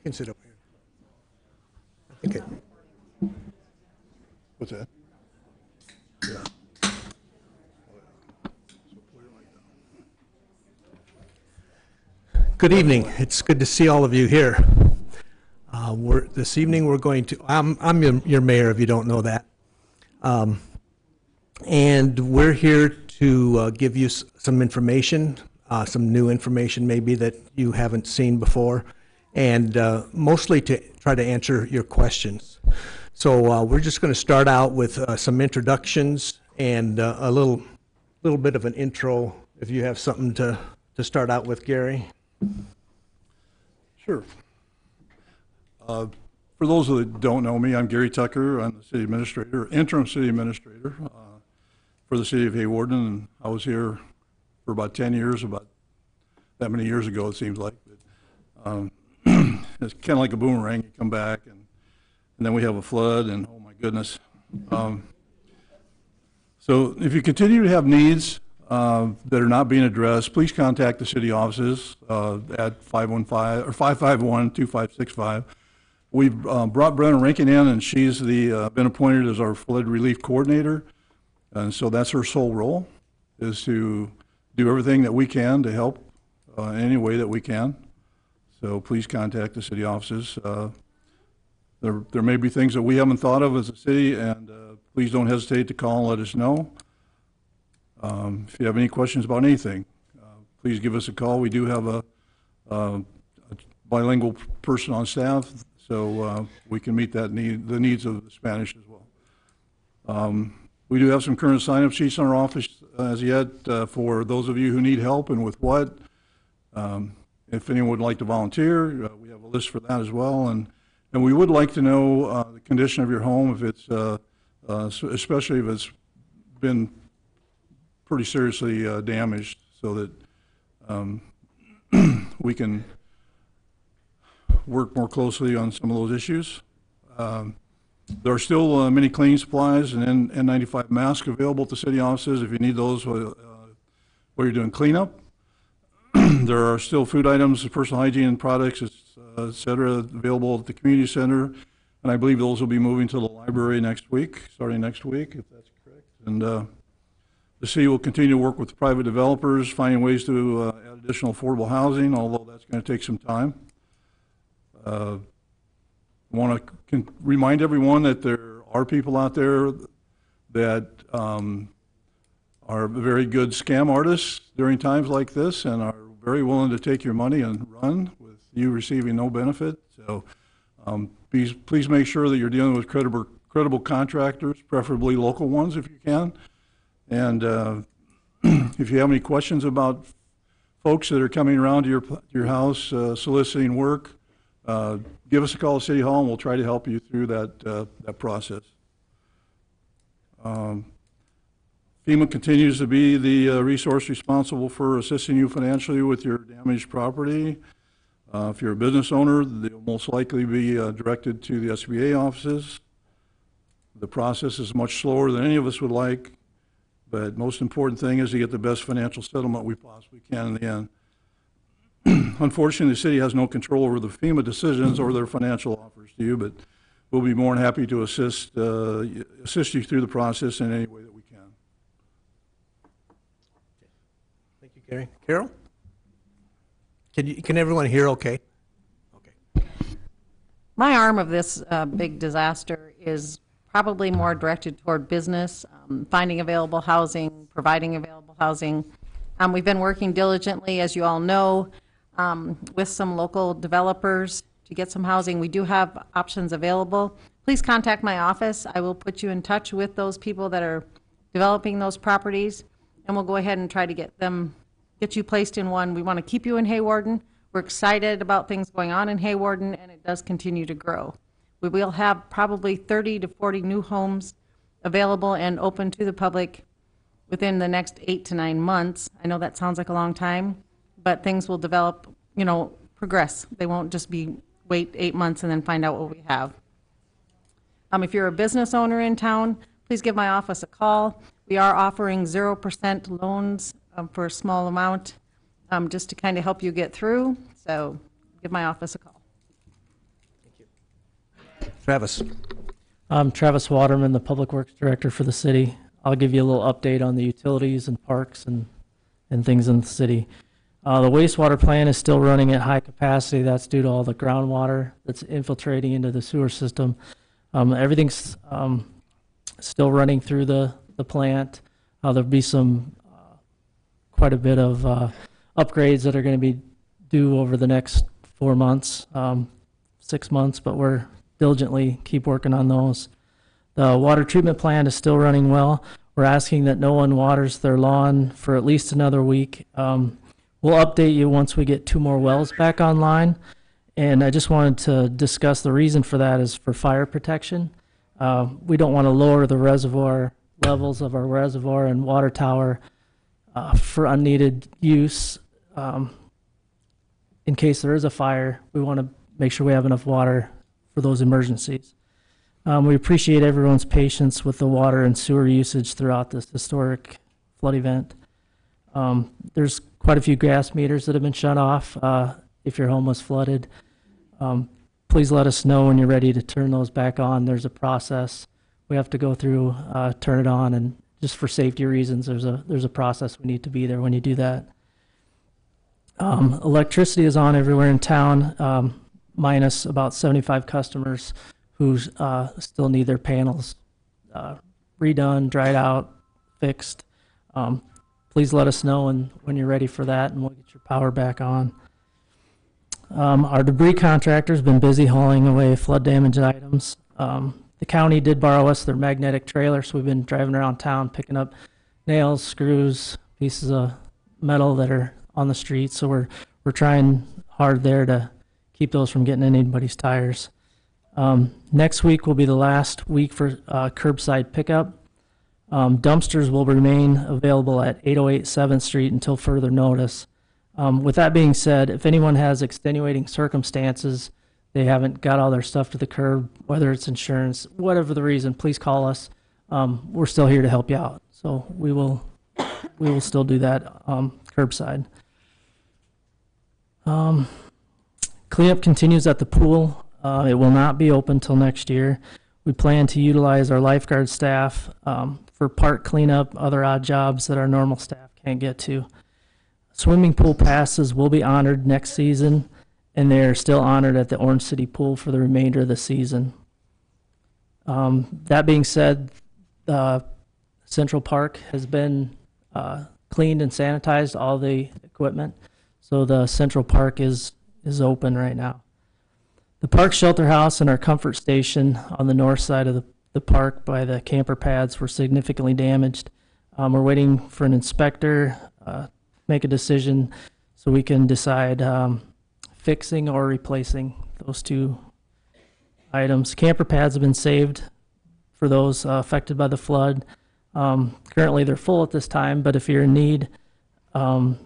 You can sit over here. It, What's that? Good evening. It's good to see all of you here. Uh, We're, this evening, we're going to, I'm, I'm your- your mayor, if you don't know that. Um, And we're here to uh, give you s- some information, uh, some new information maybe that you haven't seen before, and uh, mostly to try to answer your questions. So uh, we're just going to start out with uh, some introductions and uh, a little, little bit of an intro, if you have something to, to start out with, Gary. Sure. Uh, For those that don't know me, I'm Gary Tucker. I'm the city administrator, interim city administrator uh, for the city of Hawarden. And I was here for about 10 years, about that many years ago, it seems like. But, um, It's kind of like a boomerang. You come back and, and then we have a flood and, oh my goodness. Um, So if you continue to have needs uh, that are not being addressed, please contact the city offices uh, at 515, or 551-2565. We've uh, brought Brenna Rankin in, and she's the, uh, been appointed as our flood relief coordinator. And so that's her sole role, is to do everything that we can to help uh, in any way that we can. So please contact the city offices. Uh, There, there may be things that we haven't thought of as a city, and uh, please don't hesitate to call and let us know. Um, If you have any questions about anything, uh, please give us a call. We do have a uh, a bilingual person on staff, so uh, we can meet that need, the needs of the Spanish as well. Um, We do have some current sign-up sheets in our office as yet uh, for those of you who need help and with what. Um, If anyone would like to volunteer, uh, we have a list for that as well. And, and we would like to know uh, the condition of your home, if it's, uh, uh, especially if it's been pretty seriously uh, damaged, so that um, we can work more closely on some of those issues. Um, There are still uh, many cleaning supplies and N- N95 masks available at the city offices if you need those uh, while you're doing cleanup. There are still food items, personal hygiene products, uh, et cetera, available at the community center. And I believe those will be moving to the library next week, starting next week, if that's correct. And uh, the city will continue to work with private developers, finding ways to uh, add additional affordable housing, although that's going to take some time. Uh, I want to remind everyone that there are people out there that um, are very good scam artists during times like this and are very willing to take your money and run with you receiving no benefit. So um, please, please make sure that you're dealing with credible, credible contractors, preferably local ones if you can. And uh, if you have any questions about folks that are coming around to your, your house uh, soliciting work, uh, give us a call at City Hall and we'll try to help you through that, uh, that process. Um, FEMA continues to be the uh, resource responsible for assisting you financially with your damaged property. Uh, If you're a business owner, they'll most likely be uh, directed to the SBA offices. The process is much slower than any of us would like, but most important thing is to get the best financial settlement we possibly can in the end. Unfortunately, the city has no control over the FEMA decisions or their financial offers to you, but we'll be more than happy to assist, uh, assist you through the process in any way that we can. Thank you, Gary. Carol? Can you, can everyone hear okay? Okay. My arm of this uh, big disaster is probably more directed toward business, um, finding available housing, providing available housing. Um, We've been working diligently, as you all know, um, with some local developers to get some housing. We do have options available. Please contact my office. I will put you in touch with those people that are developing those properties, and we'll go ahead and try to get them, get you placed in one. We want to keep you in Hawarden. We're excited about things going on in Hawarden, and it does continue to grow. We will have probably 30 to 40 new homes available and open to the public within the next eight to nine months. I know that sounds like a long time, but things will develop, you know, progress. They won't just be wait eight months and then find out what we have. Um, if you're a business owner in town, please give my office a call. We are offering 0% loans um, for a small amount, um, just to kind of help you get through. So give my office a call. Thank you. Travis? I'm Travis Waterman, the Public Works Director for the city. I'll give you a little update on the utilities and parks and, and things in the city. Uh, the wastewater plant is still running at high capacity. That's due to all the groundwater that's infiltrating into the sewer system. Um, everything's um, still running through the, the plant. Uh, there'll be some, quite a bit of uh, upgrades that are going to be due over the next four months, um, six months, but we're diligently keep working on those. The water treatment plant is still running well. We're asking that no one waters their lawn for at least another week. Um, we'll update you once we get two more wells back online. And I just wanted to discuss the reason for that is for fire protection. Uh, we don't want to lower the reservoir levels of our reservoir and water tower uh, for unneeded use. Um, in case there is a fire, we want to make sure we have enough water for those emergencies. Um, we appreciate everyone's patience with the water and sewer usage throughout this historic flood event. Um, there's quite a few gas meters that have been shut off. Uh, if your home was flooded, um, please let us know when you're ready to turn those back on. There's a process we have to go through, uh, turn it on, and just for safety reasons, there's a there's a process we need to be there when you do that. Um, electricity is on everywhere in town, um, minus about 75 customers who uh, still need their panels uh, redone, dried out, fixed. Um, please let us know when, when you're ready for that, and we'll get your power back on. Um, our debris contractor's been busy hauling away flood damaged items. Um, the county did borrow us their magnetic trailer, so we've been driving around town picking up nails, screws, pieces of metal that are on the street. So we're we're trying hard there to keep those from getting in anybody's tires. Um, next week will be the last week for uh, curbside pickup. Um, dumpsters will remain available at 808 7th Street until further notice. Um, with that being said, if anyone has extenuating circumstances, they haven't got all their stuff to the curb, whether it's insurance, whatever the reason, please call us. Um, we're still here to help you out. So we will, we will still do that um, curbside. Um, cleanup continues at the pool. Uh, it will not be open till next year. We plan to utilize our lifeguard staff um, for park cleanup, other odd jobs that our normal staff can't get to. Swimming pool passes will be honored next season, and they are still honored at the Orange City Pool for the remainder of the season. Um, that being said, uh, Central Park has been uh, cleaned and sanitized, all the equipment. So the Central Park is, is open right now. The park shelter house and our comfort station on the north side of the, the park by the camper pads were significantly damaged. Um, we're waiting for an inspector, uh, make a decision so we can decide um, fixing or replacing those two items. Camper pads have been saved for those uh, affected by the flood. Um, currently, they're full at this time, but if you're in need, um,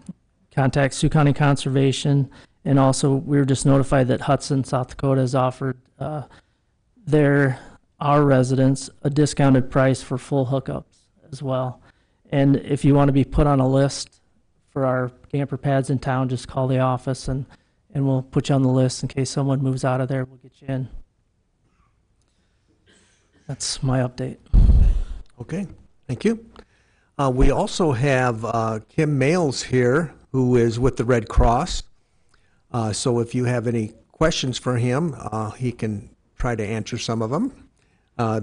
contact Sioux County Conservation. And also, we were just notified that Hudson, South Dakota has offered uh, their, our residents a discounted price for full hookups as well. And if you want to be put on a list for our camper pads in town, just call the office and, and we'll put you on the list in case someone moves out of there, we'll get you in. That's my update. Okay, thank you. Uh, we also have uh, Kim Bales here, who is with the Red Cross. Uh, so if you have any questions for him, uh, he can try to answer some of them. Uh,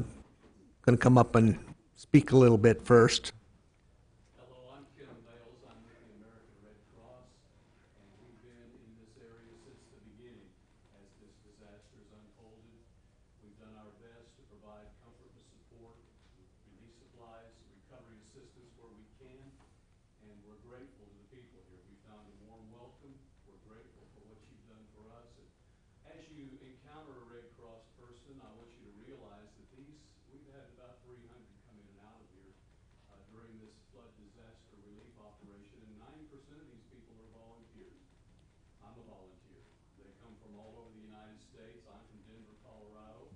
going to come up and speak a little bit first. Hello, I'm Kim Bales. I'm with the American Red Cross, and we've been in this area since the beginning as this disaster has unfolded. We've done our best to provide comfort and support, relief supplies, recovery assistance where we can, and we're grateful to the people here. We found a warm welcome. We're grateful for what you've done for us. And as you encounter a Red Cross person, I want you to realize that these, we've had about three hundred come in and out of here uh, during this flood disaster relief operation, and ninety percent of these people are volunteers. I'm a volunteer. They come from all over the United States. I'm from Denver, Colorado.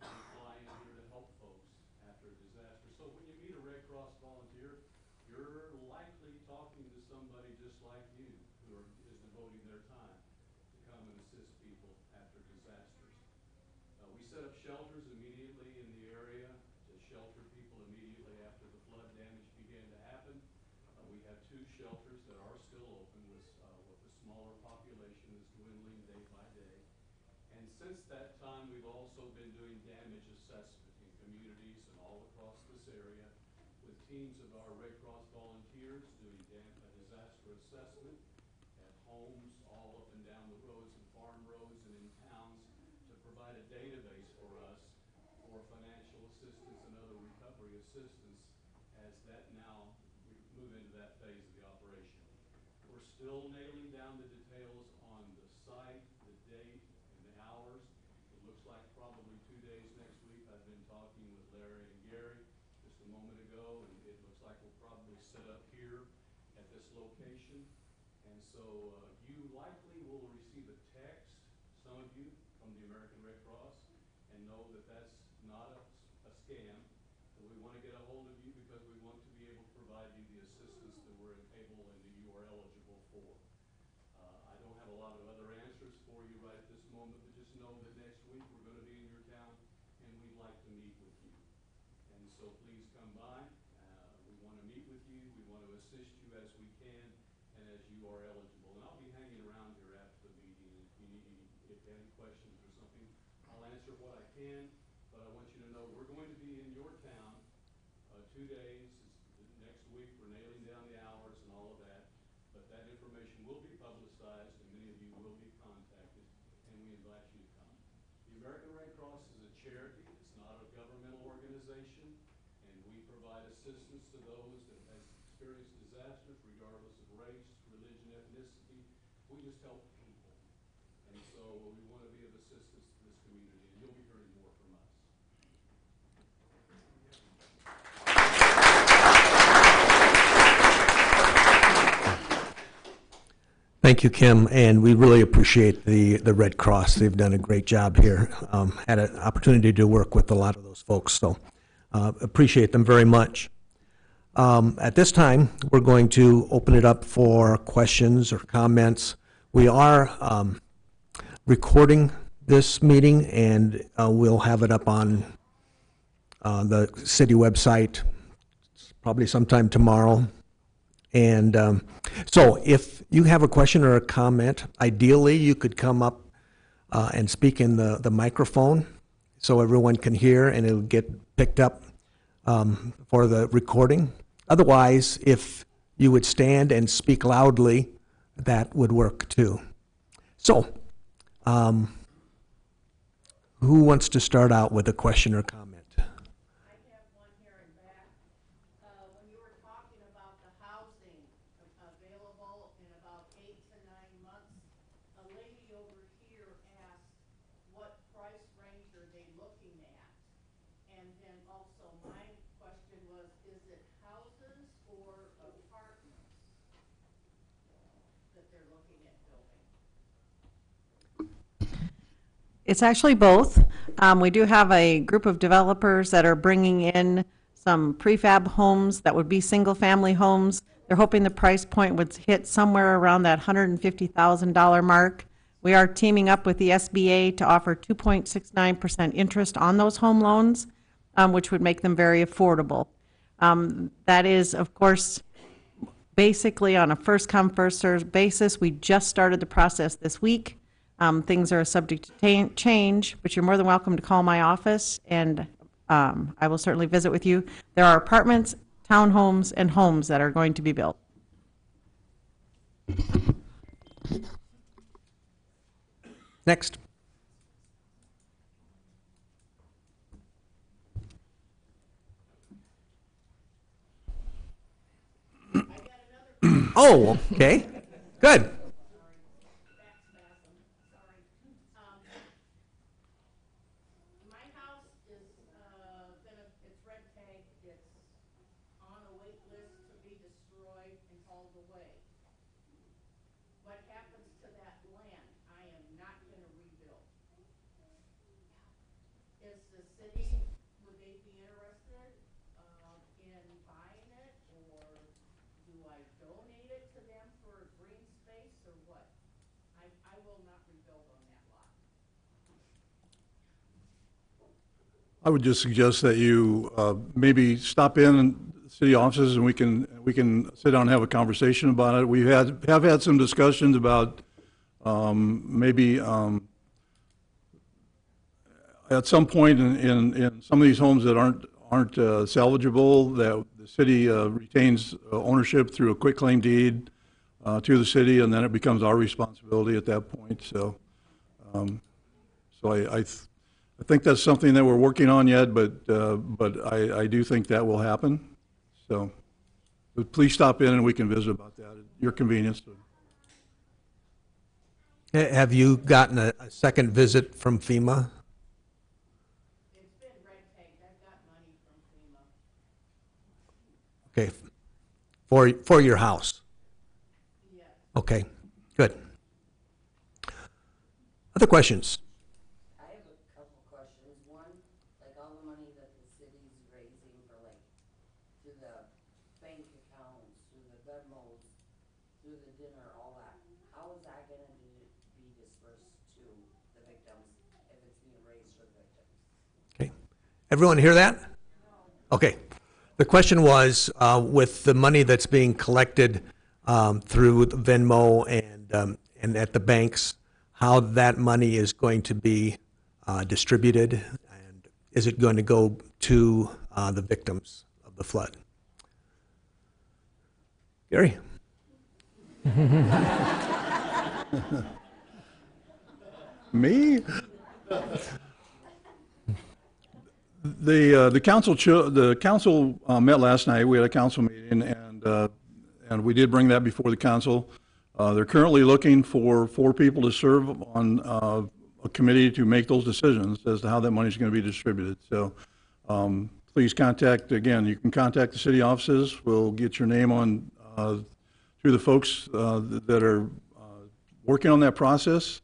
We fly in here to help folks after a disaster. So when you meet a Red Cross volunteer, you're likely talking to somebody just like you, who are, is devoting their time to come and assist people after disasters. Uh, we set set up shelters immediately in the area to shelter people immediately after the flood damage began to happen. Uh, we have two shelters that are still open with, uh, with the smaller population is dwindling day by day. And since that time, we've also been doing damage assessment in communities and all across this area with teams of our Red Cross volunteers doing a disaster assessment at homes all up and down the roads and farm roads and in towns to provide a database for us for financial assistance and other recovery assistance as that now, we move into that phase of the operation. We're still nailing down the details on the site, the date, and the hours. It looks like probably two days next week. I've been talking with Larry and Gary just a moment ago, and it looks like we'll probably set up here at this location. And so, uh, you likely will receive a text, some of you, from the American Red Cross, and know that that's not a, a scam. And we want to get a hold of you because we want to be able to provide you the assistance that we're able and that you are eligible for. Uh, I don't have a lot of other answers for you right at this moment, but just know that next week we're gonna be in your town and we'd like to meet with you. And so please come by, uh, we wanna meet with you, we wanna assist you as we can and as you are eligible. And I'll be hanging around here after the meeting, if you need, any- questions or something, I'll answer what I can, but I want you to know, we're going to be in your town, uh, two days, it's, next week, we're nailing down the hours and all of that. But that information will be publicized and many of you will be contacted and we invite you to come. The American Red Cross is a charity, it's not a governmental organization. And we provide assistance to those that have experienced disasters regardless of race, religion, ethnicity. We just help people. And so we want to be of assistance to this community and you'll be hearing more from us. Thank you, Kim, and we really appreciate the, the Red Cross. They've done a great job here. Um, Had an opportunity to work with a lot of those folks, so uh, appreciate them very much. Um, At this time, we're going to open it up for questions or comments. We are um, recording this meeting, and uh, we'll have it up on uh, the city website probably sometime tomorrow. And um, so if you have a question or a comment, ideally, you could come up uh, and speak in the, the microphone so everyone can hear and it'll get picked up um, for the recording. Otherwise, if you would stand and speak loudly, that would work too. So, um, who wants to start out with a question or comment? I have one here in back. Uh, when you were talking about the housing a- available in about eight to nine months, a lady over here asked, what price range are they looking at? And then also my question was, is it houses or apartments that they're looking at building? It's actually both. Um, we do have a group of developers that are bringing in some prefab homes that would be single-family homes. They're hoping the price point would hit somewhere around that hundred and fifty thousand dollar mark. We are teaming up with the SBA to offer two point six nine percent interest on those home loans, um, which would make them very affordable. Um, that is, of course, basically on a first-come, first-served basis. We just started the process this week. Um, Things are subject to change, but you're more than welcome to call my office, and um, I will certainly visit with you. There are apartments, townhomes, and homes that are going to be built. Next. Oh, okay, good. back spasm, sorry. Um, My house is, uh, gonna, it's red tag, it's on a wait list to be destroyed and hauled away. What happens to that land? I am not gonna rebuild. Is the city, would they be interested, um, in buying it, or do I donate it to them for a green space, or what? I, I will not rebuild on that lot. I would just suggest that you uh, maybe stop in city offices and we can, we can sit down and have a conversation about it. We had, have had some discussions about um, maybe um, at some point in, in, in some of these homes that aren't, aren't uh, salvageable, that the city uh, retains uh, ownership through a quick claim deed uh, to the city, and then it becomes our responsibility at that point, so. um, So I, I, I think that's something that we're working on yet, but, uh, but I, I do think that will happen, so. But please stop in and we can visit about that at your convenience. Ha- Have you gotten a, a second visit from FEMA? It's been red tape, I've got money from FEMA. Okay, for, for your house? Yes. Okay, good. Other questions? I have a couple questions. One, like all the money that the city's raising for like, through the bank accounts, through the Venmos, through the dinner, all that, how is that gonna be, be dispersed to the victims if it's being raised for the victims? Okay. Everyone hear that? Okay. The question was, uh, with the money that's being collected um, through Venmo and, um, and at the banks, how that money is going to be uh, distributed, and is it going to go to uh, the victims of the flood? Gary? Me? The, uh, the council, the council uh, met last night, we had a council meeting, and, uh, and we did bring that before the council. Uh, They're currently looking for four people to serve on uh, a committee to make those decisions as to how that money is going to be distributed. So um, please contact, again, you can contact the city offices, we'll get your name on, uh, through the folks that are working on that process,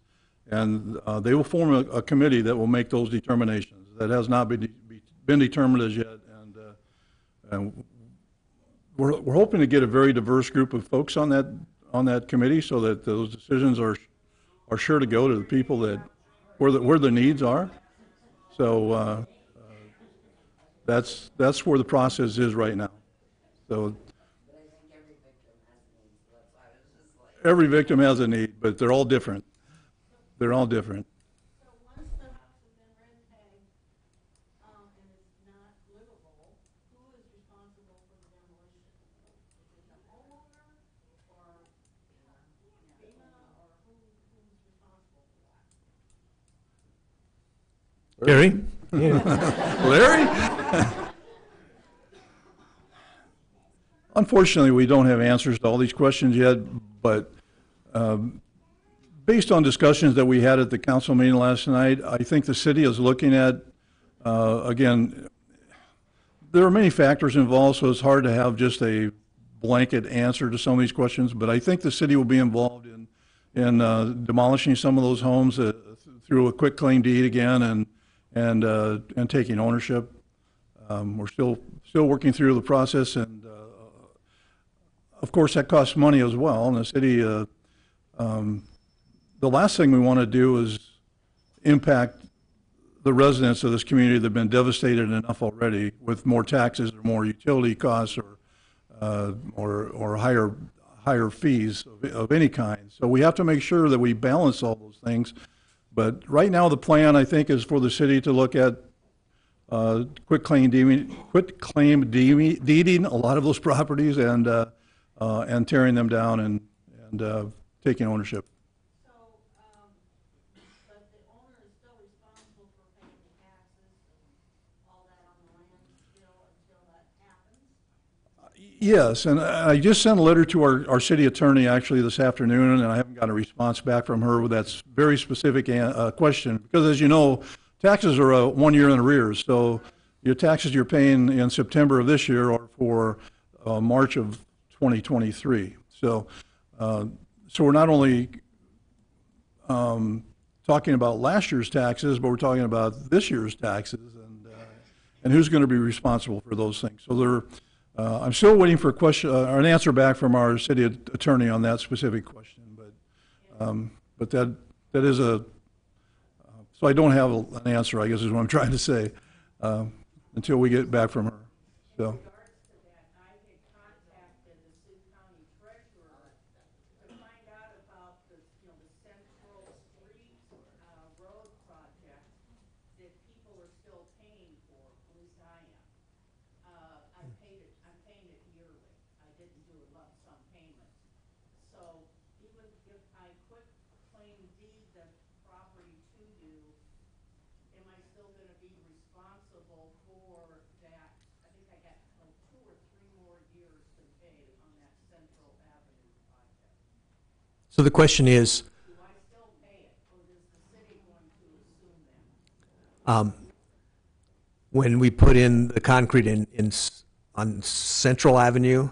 and they will form a, a committee that will make those determinations. That has not been, been determined as yet, and, uh, and we're, we're hoping to get a very diverse group of folks on that, on that committee, so that those decisions are, are sure to go to the people that, where the, where the needs are. So, uh, uh, that's, that's where the process is right now. So, every victim has a need, but they're all different. They're all different. So once the house has been red tagged, um, and it's not livable, who is responsible for the demolition? Is it the homeowner, or FEMA, or who, who's responsible Gary? Larry? Unfortunately, we don't have answers to all these questions yet, but um, based on discussions that we had at the council meeting last night, I think the city is looking at, uh, again, there are many factors involved, so it's hard to have just a blanket answer to some of these questions, but I think the city will be involved in, in uh, demolishing some of those homes uh, through a quick claim deed again and, and, uh, and taking ownership. Um, We're still, still working through the process, and uh, of course, that costs money as well, and the city, uh, um, the last thing we want to do is impact the residents of this community that have been devastated enough already with more taxes or more utility costs or, uh, or, or higher, higher fees of, of any kind. So we have to make sure that we balance all those things. But right now, the plan, I think, is for the city to look at uh, quit claim quit claim deeding a lot of those properties and, uh, uh, and tearing them down and, and uh, taking ownership. So, um, but the owner is still responsible for paying the taxes and all that on the land still until that happens? Yes, and I just sent a letter to our, our city attorney actually this afternoon, and I haven't got a response back from her with that very specific uh, question. Because as you know, taxes are uh, one year in arrears, so your taxes you're paying in September of this year are for uh, March of 2023. So, uh, so we're not only um, talking about last year's taxes, but we're talking about this year's taxes and, uh, and who's going to be responsible for those things. So there, uh, I'm still waiting for a question, uh, or an answer back from our city attorney on that specific question, but, um, but that, that is a, uh, so I don't have a- an answer, I guess is what I'm trying to say. uh, until we get back from her, so. regards to that, I had contacted the Sioux County treasurer to find out about the, you know, the Central Street, uh, road project that people are still paying for, at least I am. Uh, I paid it, I'm paying it yearly. I didn't do a lump sum payment. So even if I quit claim deed the property to you, am I still gonna be responsible for that? I think I got like two or three more years to pay on that Central Avenue project. So the question is, um, when we put in the concrete in, in, on Central Avenue,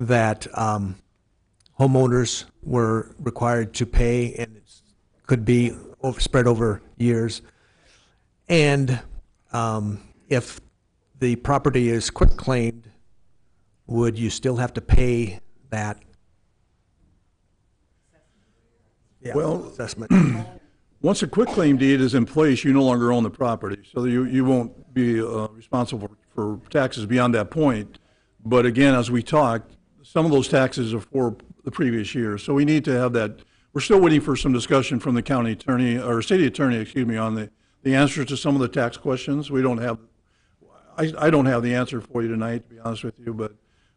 that, um, homeowners were required to pay, and it could be over, spread over years. And, um, if the property is quitclaimed, would you still have to pay that? Yeah, Well- Assessment. Once a quitclaim deed is in place, you no longer own the property, so you, you won't be uh, responsible for taxes beyond that point. But again, as we talked, some of those taxes are for the previous year, so we need to have that, we're still waiting for some discussion from the county attorney, or city attorney, excuse me, on the, the answers to some of the tax questions. We don't have, I, I don't have the answer for you tonight, to be honest with you, but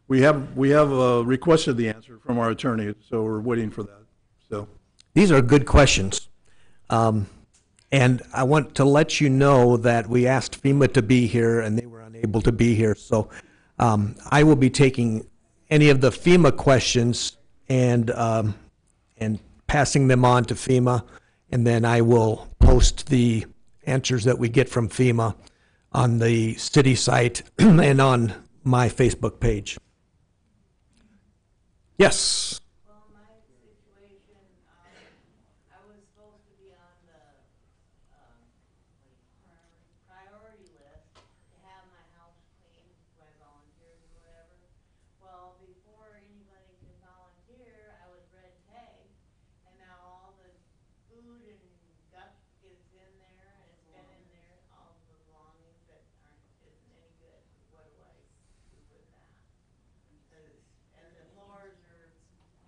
we have, we have uh, requested the answer from our attorney, so we're waiting for that. These are good questions. Um, And I want to let you know that we asked FEMA to be here, and they were unable to be here. So um, I will be taking any of the FEMA questions and, um, and passing them on to FEMA, and then I will post the answers that we get from FEMA on the city site and on my Facebook page. Yes? Well, my situation, um, I was supposed to be on the, um, what do you- priority list to have my house cleaned by volunteers or whatever. Well, before anybody could volunteer, I was red tagged, and now all the food and guts gets in there, and it's been in there, all the belongings that aren't, isn't any good. What do I do with that? 'Cause- and the floors are,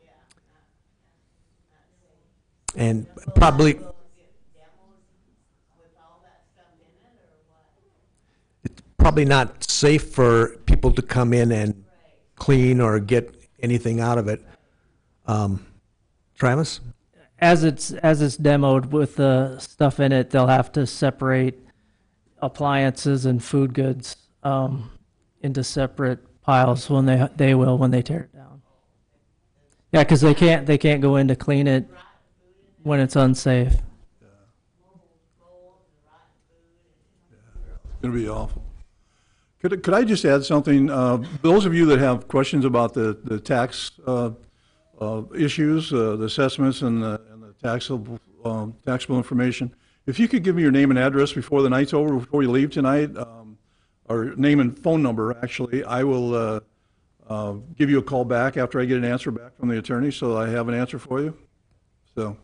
yeah, not, not, not safe. And probably, Will I get demos with all that stuff in it, or probably it's probably not safe for people to come in and clean or get anything out of it. Um, Travis? as it's as it's demoed with the stuff in it, they'll have to separate appliances and food goods um, into separate piles when they they will when they tear it down. Yeah, because they can't they can't go in to clean it when it's unsafe. It's going to be awful. Could, could I just add something? Uh, Those of you that have questions about the, the tax uh, uh, issues, uh, the assessments and the, and the taxable, um, taxable information, if you could give me your name and address before the night's over, before you leave tonight, um, or name and phone number, actually, I will uh, uh, give you a call back after I get an answer back from the attorney, so I have an answer for you. So,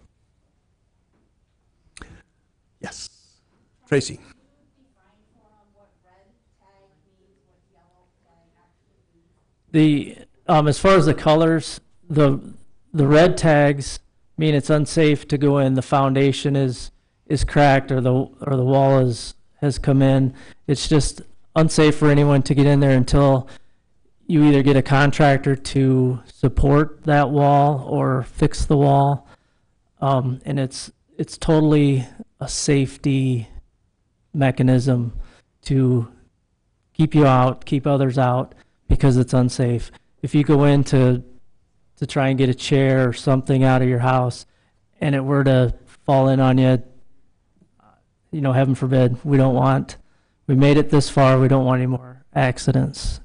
Yes. Tracy? The um, as far as the colors, the the red tags mean it's unsafe to go in. The foundation is is cracked or the or the wall is has come in. It's just unsafe for anyone to get in there until you either get a contractor to support that wall or fix the wall. Um, and it's it's totally a safety mechanism to keep you out, keep others out because it's unsafe. If you go in to to try and get a chair or something out of your house and it were to fall in on you, you know, heaven forbid, we don't want, we made it this far, we don't want any more accidents.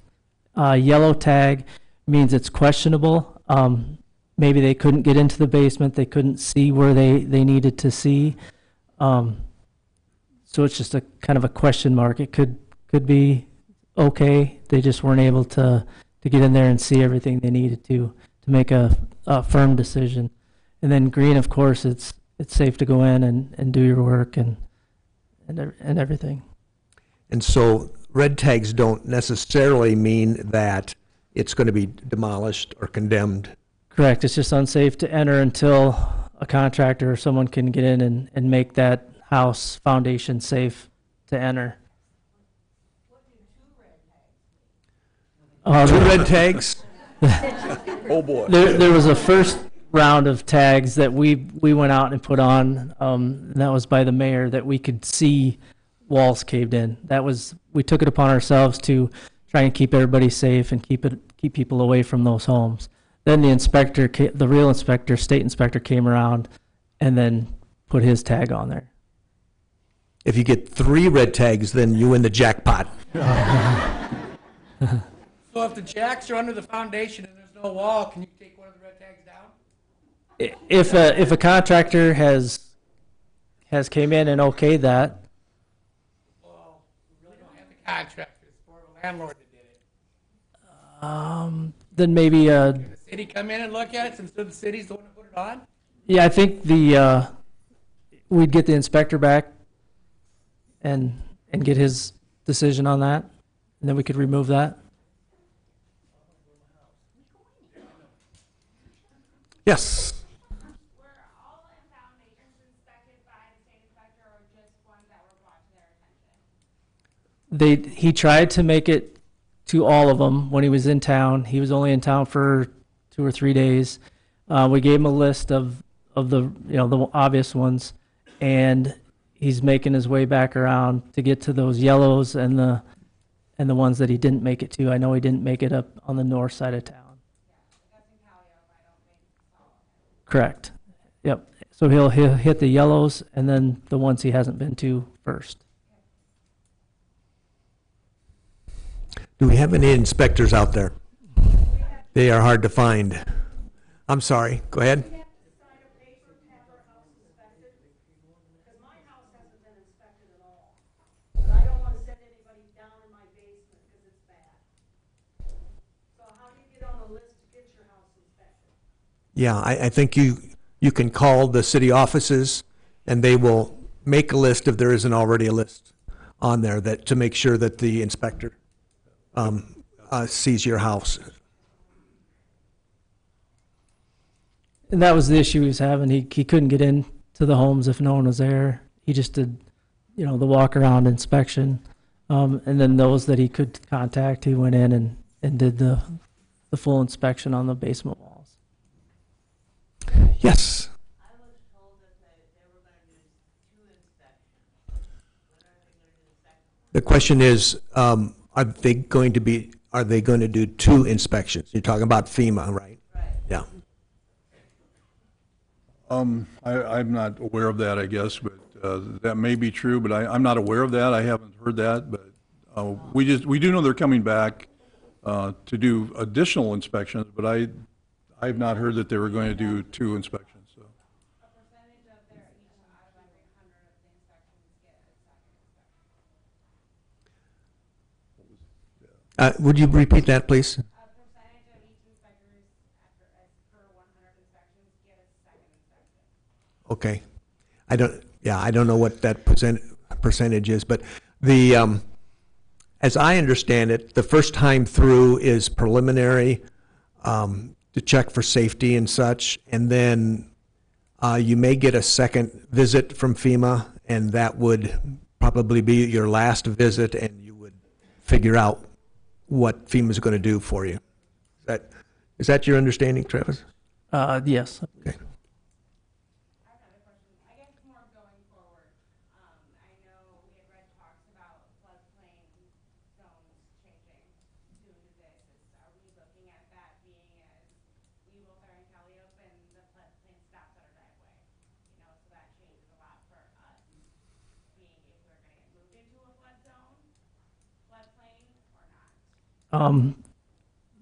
Uh, yellow tag means it's questionable. Um, maybe they couldn't get into the basement, they couldn't see where they, they needed to see. Um, so it's just a kind of a question mark. It could, could be okay. They just weren't able to, to get in there and see everything they needed to, to make a, a firm decision. And then green, of course, it's, it's safe to go in and, and do your work and, and, and everything. And so red tags don't necessarily mean that it's going to be demolished or condemned. Correct. It's just unsafe to enter until a contractor or someone can get in and, and make that house foundation safe to enter. Uh, Two red tags? Oh, boy. There, there was a first round of tags that we, we went out and put on, um, and that was by the mayor, that we could see walls caved in. That was, we took it upon ourselves to try and keep everybody safe and keep it, keep people away from those homes. Then the inspector, ca- the real inspector, state inspector came around and then put his tag on there. If you get three red tags, then you win the jackpot. So if the jacks are under the foundation and there's no wall, can you take one of the red tags down? I- If a, if a contractor has, has came in and okayed that, Well, we really don't have the contractor, it's for the landlord that did it. um, then maybe, uh, Can the city come in and look at it since the city's the one that put it on? Yeah, I think the, uh, we'd get the inspector back and, and get his decision on that, and then we could remove that. Yes. Were all the foundations inspected by the state inspector or just ones that were brought to their attention? They, he tried to make it to all of them when he was in town. He was only in town for two or three days. Uh, we gave him a list of, of the, you know, the obvious ones, and he's making his way back around to get to those yellows and the, and the ones that he didn't make it to. I know he didn't make it up on the north side of town. Correct. Yep. So he'll, he'll hit the yellows and then the ones he hasn't been to first. Do we have any inspectors out there? They are hard to find. I'm sorry, go ahead. sign a paper to have our house inspected? Because my house hasn't been inspected at all. But I don't want to send anybody down in my basement because it's bad. So how do you get on the list to get your house inspected? Yeah, I, I think you, you can call the city offices and they will make a list if there isn't already a list on there that, to make sure that the inspector, um, uh, sees your house. And that was the issue he was having. He, he couldn't get in to the homes if no one was there. He just did, you know, the walk around inspection. Um, and then those that he could contact, he went in and, and did the, the full inspection on the basement walls. Yes. I was told that they, they were gonna do two inspections. When are they gonna do the second? The question is, um, are they going to be, are they going to do two inspections? You're talking about FEMA, right? Right. Yeah. Um, I, I'm not aware of that, I guess, but, uh, that may be true, but I, I'm not aware of that. I haven't heard that, but, uh, we just, we do know they're coming back, uh, to do additional inspections, but I, I've not heard that they were going to do two inspections, so. A percentage of their each out of every hundred of the inspections get a second inspection. Uh, would you repeat that, please? A percentage of each inspectors after, as per one hundred inspections get a second inspection. Okay. I don't, yeah, I don't know what that percent, percentage is, but the, um, as I understand it, the first time through is preliminary, um, to check for safety and such, and then, uh, you may get a second visit from FEMA, and that would probably be your last visit, and you would figure out what FEMA's gonna do for you. Is that, is that your understanding, Travis? Uh, yes. Okay. I have another question. I guess more going forward. Um, I know we had read talks about floodplain zones changing due to this. Is- Are we looking at that being as, we both are in Calliope and the floodplain stops at our driveway? You know, so that changes a lot for us, being if we're gonna get moved into a flood zone, floodplain or not. Um,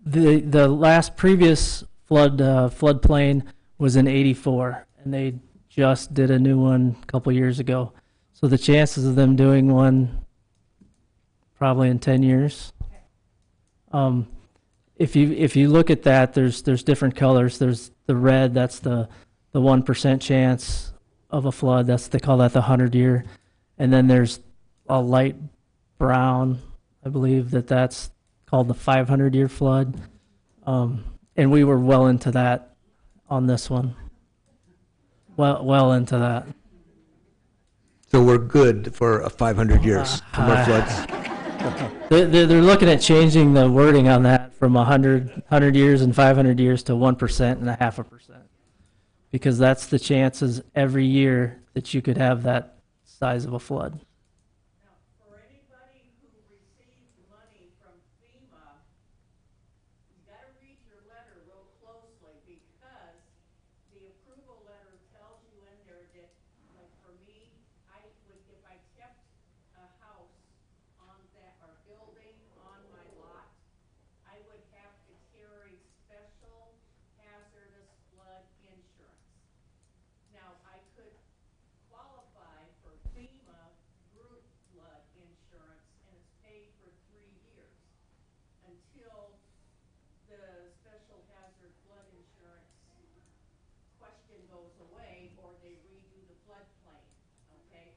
the, the last previous flood, uh, floodplain was in eighty-four, and they just did a new one a couple years ago. So the chances of them doing one probably in ten years. Um, if you, if you look at that, there's, there's different colors. There's the red, that's the, the one percent chance of a flood. That's, they call that the hundred year. And then there's a light Brown, I believe that that's called the 500 year flood. Um, and we were well into that on this one. Well, well into that. So we're good for uh, 500 years from our floods. They're, they're, they're looking at changing the wording on that from 100, 100 years and 500 years to 1% and a half a percent. Because that's the chances every year that you could have that size of a flood. Now, for anybody who received money from FEMA, you gotta read your letter real closely because the approval letter tells you in there that, like for me, I would, if I kept a house on that, or building on my lot, I would have to carry special hazardous flood insurance. Now, I could qualify for FEMA group flood insurance, and it's paid for three years until the special hazard flood insurance question goes away or they redo the floodplain, okay?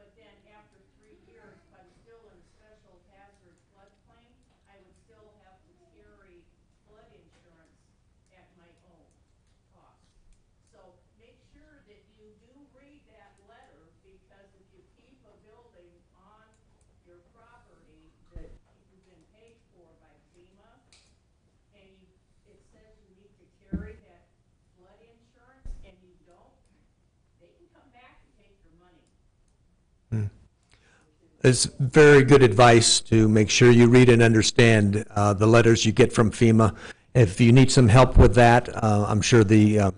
But then after three years, if I'm still in special hazard floodplain, I would still have to carry flood insurance at my own cost. So make sure that you do read that letter, because if you keep a building on your property that you've been paid for by FEMA, and you, it says you need to carry that flood insurance, and you don't, they can come back and take your money. It's very good advice to make sure you read and understand uh, the letters you get from FEMA. If you need some help with that, uh, I'm sure the, uh,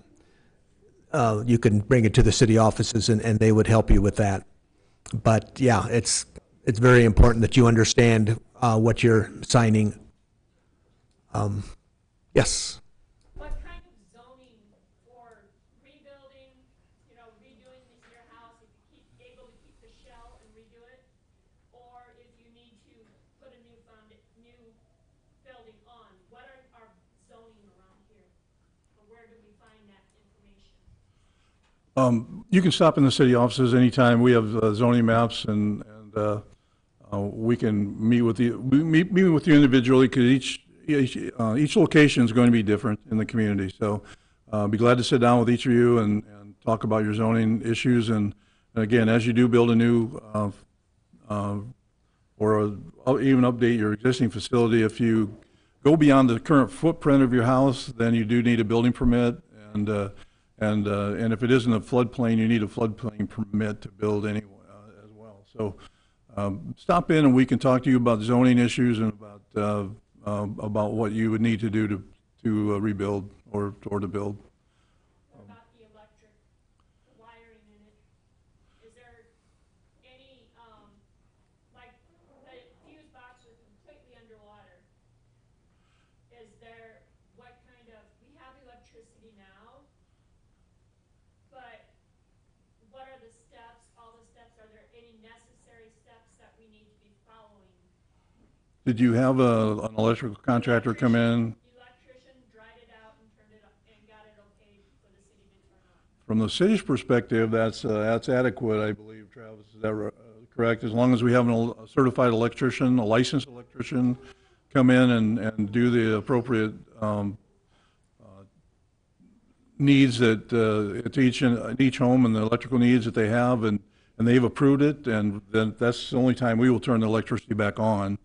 uh, you can bring it to the city offices and, and they would help you with that. But yeah, it's, it's very important that you understand uh, what you're signing. Um, Yes? What kind of zoning for rebuilding, you know, redoing your house, if you keep, able to keep the shell and redo it? Or if you need to put a new found, new building on, what are our zoning around here? Or where do we find that information? Um, You can stop in the city offices anytime. We have uh, zoning maps and, and uh, uh, we can meet with you, meet, meet with you individually because each, each, uh, each location is going to be different in the community. So uh, be glad to sit down with each of you and, and talk about your zoning issues. And and again, as you do build a new, uh, or uh, even update your existing facility, if you go beyond the current footprint of your house, then you do need a building permit. And, and, uh, and if it isn't a floodplain, you need a floodplain permit to build anyway, uh, as well. So, um, stop in and we can talk to you about zoning issues and about, uh, um, about what you would need to do to, to uh, rebuild or, or to build. What about the electric, the wiring in it? Is there any, um, like, the fuse box was completely underwater? Is there, what kind of, we have electricity now, but what are the steps, all the steps, are there any necessary steps that we need to be following? Did you have a, an electrical contractor come in? Electrician dried it out and turned it, on- and got it okay for the city to turn on? From the city's perspective, that's, uh, that's adequate, I believe, Travis, is that ri- uh, correct? As long as we have an el- a certified electrician, a licensed electrician, come in and, and do the appropriate um, uh, needs that, uh, at each, at each home and the electrical needs that they have, and, and they've approved it, and then that's the only time we will turn the electricity back on.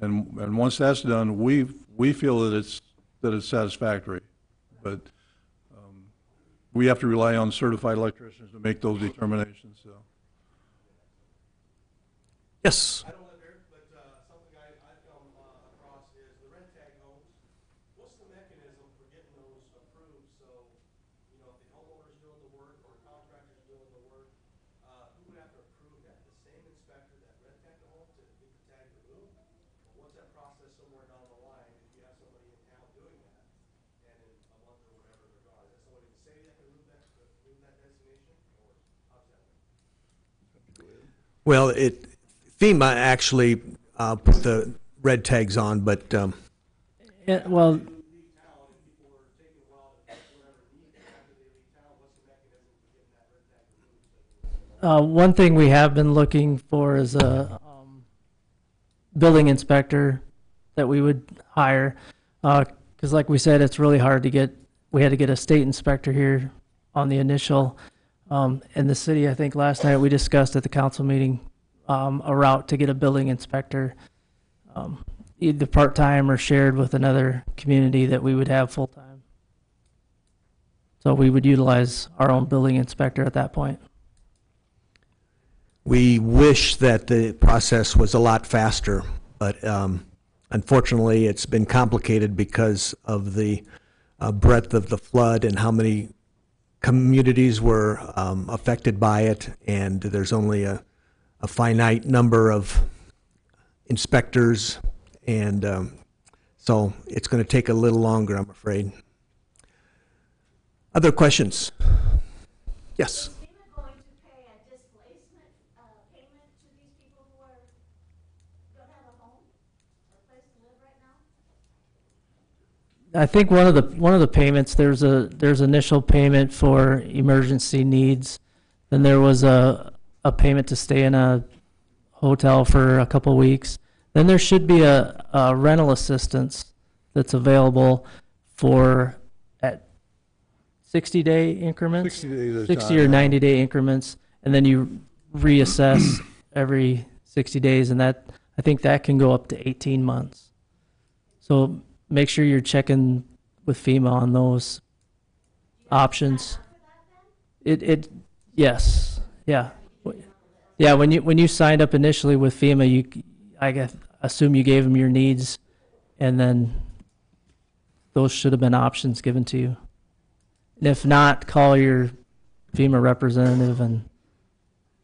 And, and once that's done, we, we feel that it's, that it's satisfactory. But um, we have to rely on certified electricians to make those determinations, so. Yes? I don't live here, but uh, something I, I've come uh, across is the rent tag homes. What's the mechanism for getting those approved? So, you know, if the homeowner's doing the work or a contractor's doing the work, uh, who would have to approve that? The same inspector that rent tag the home to get the tag removed? Or what's that process somewhere down the line if you have somebody in town doing that? And in a month or whatever they're gone, is that somebody in the city that can remove that, remove that designation? Or how's that work? Well, it, FEMA actually uh, put the red tags on, but um, well? Uh, one thing we have been looking for is a, um, building inspector that we would hire. Because like we said, it's really hard to get, we had to get a state inspector here on the initial. Um, in the city, I think last night we discussed at the council meeting, um, a route to get a building inspector. Um, either part-time or shared with another community that we would have full-time. So we would utilize our own building inspector at that point. We wish that the process was a lot faster, but um, unfortunately, it's been complicated because of the uh, breadth of the flood and how many communities were um, affected by it, and there's only a a finite number of inspectors, and um, so it's going to take a little longer, I'm afraid. Other questions? Yes? Is FEMA going to pay a displacement, uh, payment to these people who are, don't have a home or place to live right now? I think one of the, one of the payments, there's a, there's initial payment for emergency needs. Then there was a, a payment to stay in a hotel for a couple weeks. Then there should be a, a rental assistance that's available for at sixty day increments? 60 days at a 60 time. or ninety day increments, and then you reassess every sixty days, and that, I think that can go up to eighteen months. So make sure you're checking with FEMA on those options. It, it, yes, yeah. Yeah, when you, when you signed up initially with FEMA, you, I guess, assume you gave them your needs, and then those should have been options given to you. And if not, call your FEMA representative and,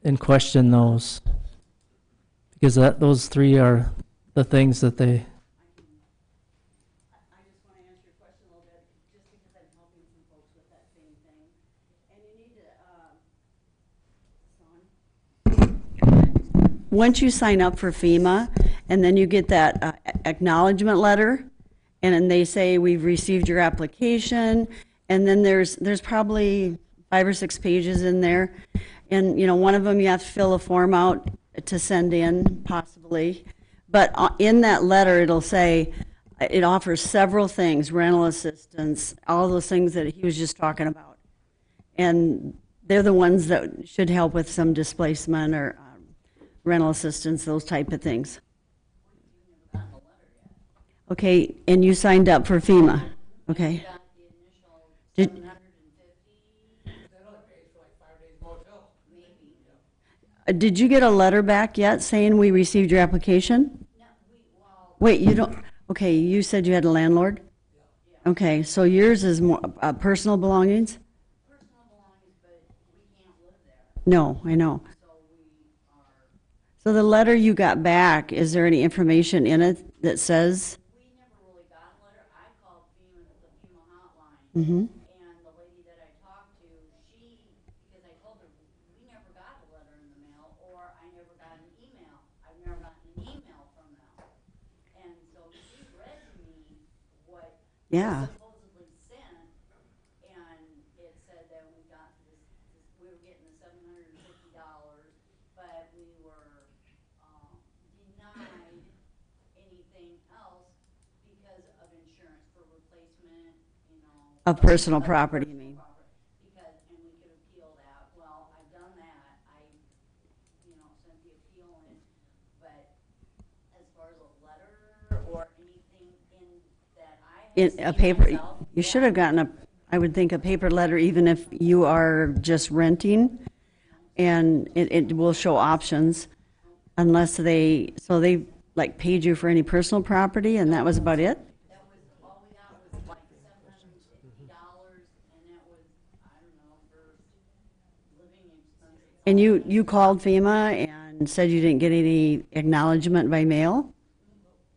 and question those. Because that, those three are the things that they, I just want to answer your question a little bit, just because I'm helping some folks with that same thing. And you need to, um, once you sign up for FEMA, and then you get that uh, acknowledgement letter, and then they say, we've received your application, and then there's, there's probably five or six pages in there. And, you know, one of them you have to fill a form out to send in, possibly. But uh, in that letter, it'll say, it offers several things, rental assistance, all those things that he was just talking about. And they're the ones that should help with some displacement or rental assistance, those type of things. Okay, and you signed up for FEMA, okay? Did, That only pays for like five days motel. uh, did you get a letter back yet saying we received your application? Wait, you don't, okay, you said you had a landlord? Okay, so yours is more, uh, personal belongings? No, I know. So the letter you got back, is there any information in it that says? We never really got a letter. I called FEMA, the FEMA hotline. Mhm. And the lady that I talked to, she, because I told her, we never got a letter in the mail, or I never got an email. I've never gotten an email from them. And so she read to me what Yeah. was supposedly sent, and it said that we got this, this, we were getting the seven hundred and fifty dollars, but we were, um, denied anything else because of insurance for replacement, you know. Of personal property, you mean? Because, and we could appeal that, well, I've done that, I, you know, sent the appeal in, but as far as a letter or anything in that I In a paper, myself, you should have gotten a, I would think, a paper letter, even if you are just renting. And it, it will show options unless they, so they like paid you for any personal property and that was about it? That was, all we got was like seven hundred and fifty dollars, and that was, I don't know, for living expenses. And you, you called FEMA and said you didn't get any acknowledgement by mail?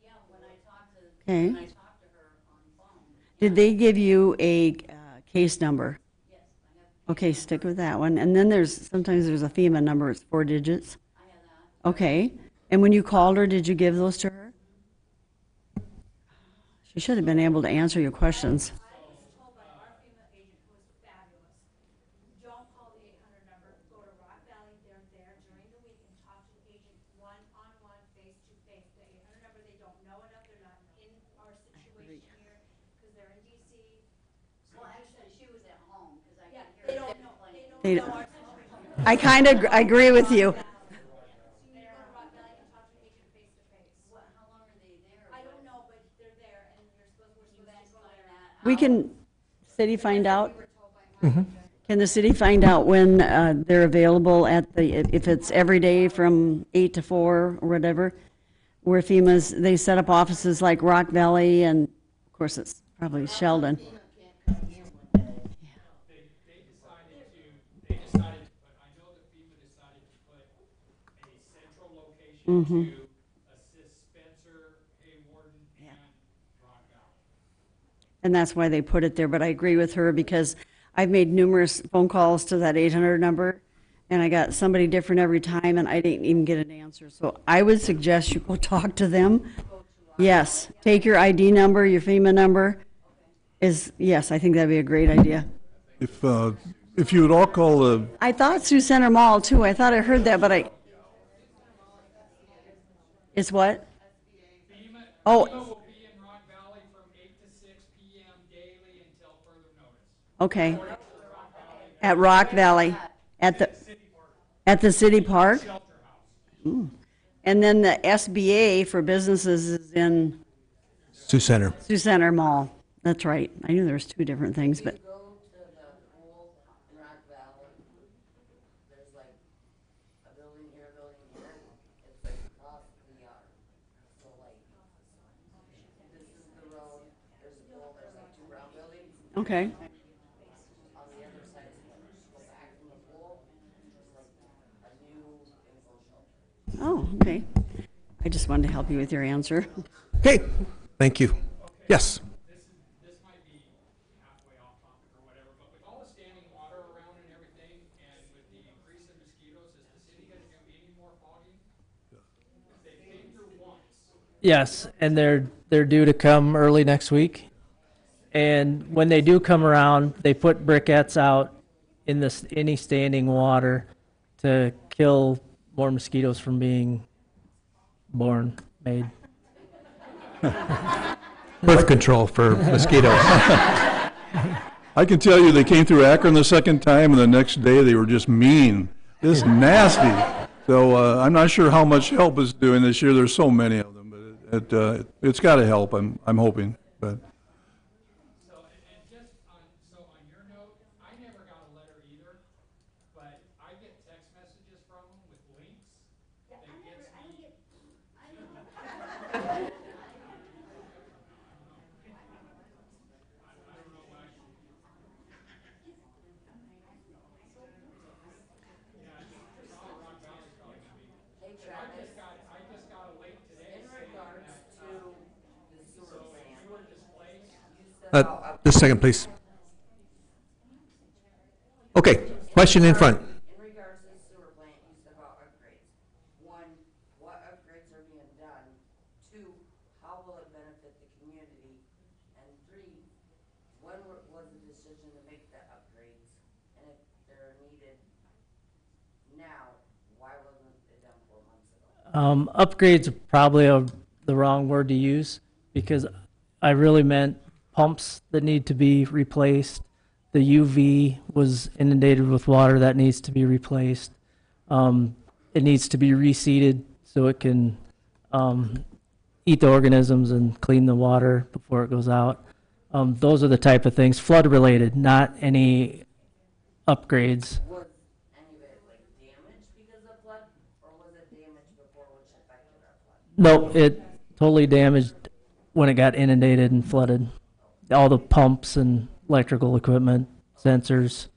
Yeah, when I talked to, Okay. when I talked to her on the phone, Did they give you a uh, case number? yes, I have, Okay, stick with that one. And then there's, sometimes there's a FEMA number, it's four digits. I have that. Okay. And when you called her, did you give those to her? She should have been able to answer your questions. I was told by our FEMA agent, who was fabulous, don't call the eight hundred number, go to Rock Valley, they're there during the week and talk to the agent one-on-one, face-to-face. The eight hundred I kind of agree with you. We can, city find out? Can the city find out when uh, they're available at the, if it's every day from eight to four or whatever? Where FEMA's, they set up offices like Rock Valley and, of course, it's probably Sheldon. They, they decided to, they decided to put, I know that FEMA decided to put a central location to assist Spencer, Hawarden, and Rock Valley. And that's why they put it there, but I agree with her because I've made numerous phone calls to that 800 number, and I got somebody different every time, and I didn't even get an answer. So I would suggest you go talk to them. Yes, take your ID number, your FEMA number is, yes, I think that'd be a great idea. If, uh, if you would all call the, I thought Sioux Center Mall too, I thought I heard that, but I, it's what? Oh, FEMA will be in Rock Valley from eight to six PM daily until further notice. okay. At Rock Valley, at the, at the city park? Ooh. And then the SBA for businesses is in Sioux Center. Sioux Center Mall. That's right. I knew there was two different things, but, Go to the pool in Rock Valley. There's like a building here, a building here. It's like across the yard. So like, this is the road, there's a pool, there's like two round buildings. okay. On the other side, is like, go back from the pool, there's like a new info shelter. Oh, okay. I just wanted to help you with your answer. Okay, thank you. Yes, This is, this might be halfway off topic or whatever, but with all the standing water around and everything, and with the increase in mosquitoes, is the city gonna do any more fogging? They came through once. Yes, and they're they're due to come early next week. And when they do come around, they put briquettes out in this any standing water to kill more mosquitoes from being born, made. birth control for mosquitoes. I can tell you, they came through Akron the second time, and the next day they were just mean, just nasty. So uh, I'm not sure how much help is doing this year. There's so many of them, but it, uh, it's got to help. I'm, I'm hoping, but. So, and, and just on, so on your note, I never got a letter either, but I get text messages from them with links. That gets me. Hey Travis, Got, I just got a link today in saying regards that, to the sewer plant, sewer displaced. you said Uh, about Just a second, please. Okay, question in front. In regards to the sewer plant, you said about upgrades. One, what upgrades are being done? Two, how will it benefit the community? And three, when wa- was the decision to make the upgrades? And if they're needed now, why wasn't it done four months ago? Um, upgrades are probably a, the wrong word to use because I really meant pumps that need to be replaced. The UV was inundated with water that needs to be replaced. Um, it needs to be reseeded so it can um, eat the organisms and clean the water before it goes out. Um, those are the type of things, flood related, not any upgrades. Was any of it like damaged because of flood, or was it damaged before which affected our flood? Nope, it totally damaged when it got inundated and flooded. All the pumps and electrical equipment, sensors,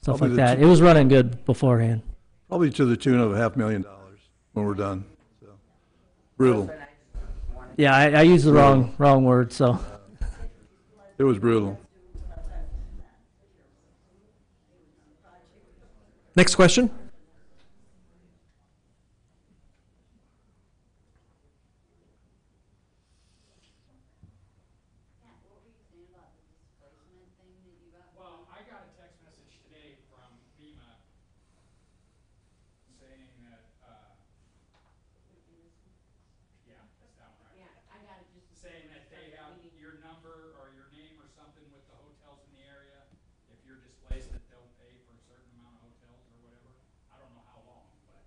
stuff Probably like the that. two- It was running good beforehand. Probably to the tune of a half million dollars when we're done. So Brutal. But I just wanted Yeah, I, I used the wrong wrong word, so. It was brutal. Next question? Well, I got a text message today from FEMA saying that, uh, yeah, that's that one, right? Yeah, I gotta just. Saying that they have your number or your name or something with the hotels in the area, you're displaced, that they'll pay for a certain amount of hotels or whatever. I don't know how long, but.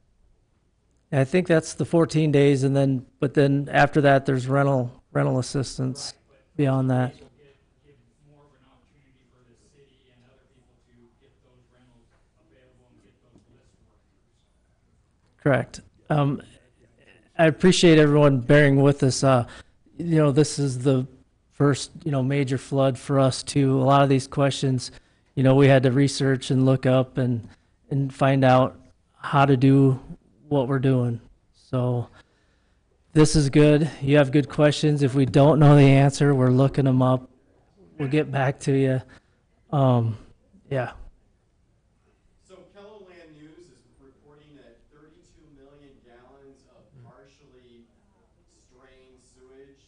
I think that's the 14 days, and then, but then after that, there's rental, rental assistance beyond that. Will give, give more of an opportunity for the city and other people to get those rentals available and get those lists working. Correct. Um, I appreciate everyone bearing with us. Uh, you know, this is the first, you know, major flood for us too. A lot of these questions, you know, we had to research and look up and, and find out how to do what we're doing. So this is good. You have good questions. If we don't know the answer, we're looking them up. We'll get back to you. Um, yeah. So KELOLAND News is reporting that thirty-two million gallons of partially strained sewage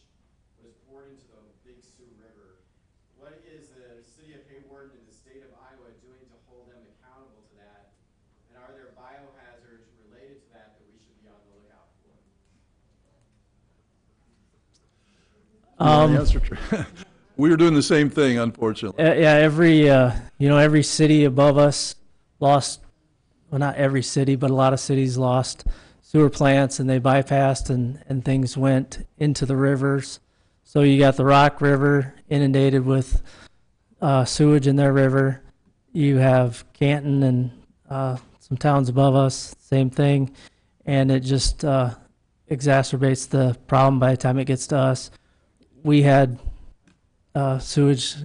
was poured into the Big Sioux River. What is the city of Hawarden and the state of Iowa doing to hold them accountable to that? And are there biohazards related to that that we should be on the lookout for? Yeah, Um, answer to- We were doing the same thing, unfortunately. Uh, yeah, every uh, you know every city above us lost. Well, not every city, but a lot of cities lost sewer plants, and they bypassed, and and things went into the rivers. So you got the Rock River inundated with uh, sewage in their river. You have Canton and uh, some towns above us, same thing, and it just uh, exacerbates the problem by the time it gets to us. We had uh, sewage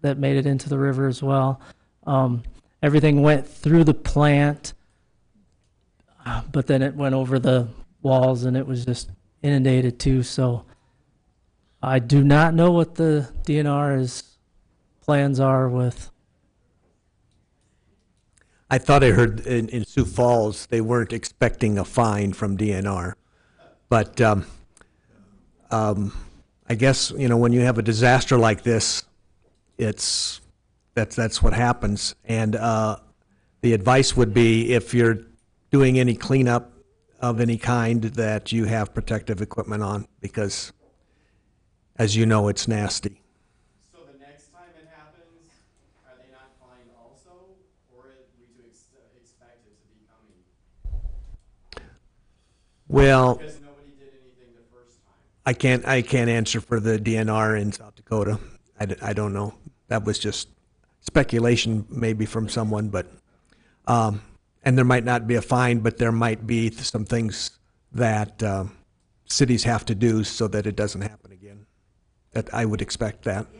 that made it into the river as well. Um, everything went through the plant, but then it went over the walls and it was just inundated too. So I do not know what the DNR's plans are with. I thought I heard in, in Sioux Falls, they weren't expecting a fine from DNR. But, um, um, I guess, you know, when you have a disaster like this, it's, that's, that's what happens. And, uh, the advice would be if you're doing any cleanup of any kind, that you have protective equipment on, because as you know, it's nasty. So the next time it happens, are they not fined also, or are we to ex- expect it to be coming? Well, Because nobody did anything the first time. I can't, I can't answer for the DNR in South Dakota. I, d- I don't know. That was just speculation maybe from someone, but, um, and there might not be a fine, but there might be some things that, um, cities have to do so that it doesn't happen again. That, I would expect that. So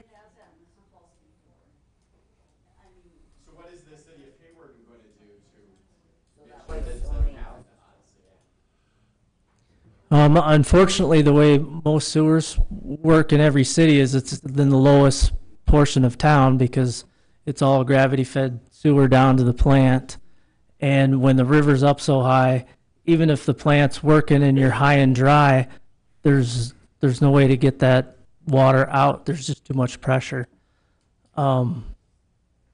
what is the city of Hawarden going to do to So make that sure way that the it doesn't zoning happen? Um, unfortunately, the way most sewers work in every city is it's in the lowest portion of town because it's all gravity fed sewer down to the plant. And when the river's up so high, even if the plant's working and you're high and dry, there's there's no way to get that water out. There's just too much pressure. Um,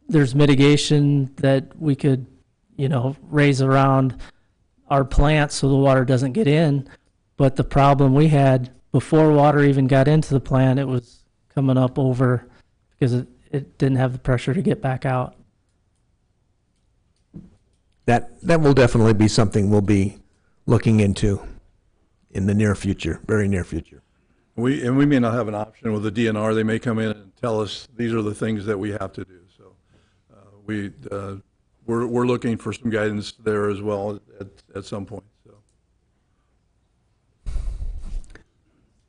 there's mitigation that we could, you know, raise around our plant so the water doesn't get in. But the problem we had before water even got into the plant, it was coming up over because it, it didn't have the pressure to get back out. That, that will definitely be something we'll be looking into in the near future, very near future. We, and we may not have an option with the DNR. They may come in and tell us, these are the things that we have to do. So uh, we, uh, we're, we're looking for some guidance there as well at, at some point, so. Question in back, yes. um, so mine kind of takes it back a little bit, but the new housing, where is that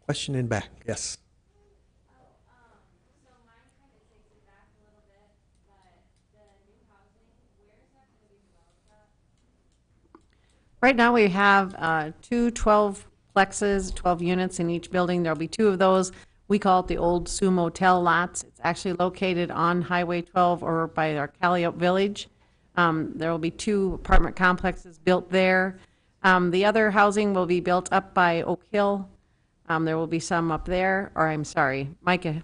gonna be developed at? Right now, we have uh, two 12 plexes, 12 units in each building. There'll be two of those. We call it the Old Sioux Motel lots. It's actually located on Highway 12 or by our Calliope Village. Um, There will be two apartment complexes built there. Um, The other housing will be built up by Oak Hill. Um, There will be some up there, or I'm sorry, Micah,